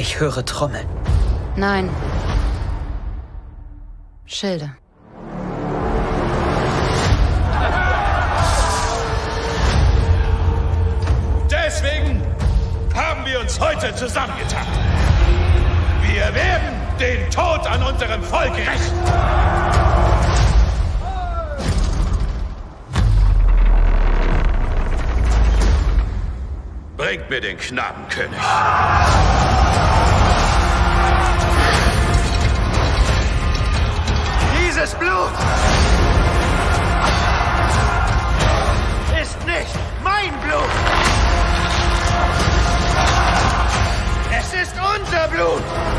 Ich höre Trommeln. Nein. Schilde. Deswegen haben wir uns heute zusammengetan. Wir werden den Tod an unserem Volk rächen. Bringt mir den Knabenkönig. Blut ist nicht mein Blut. Es ist unser Blut.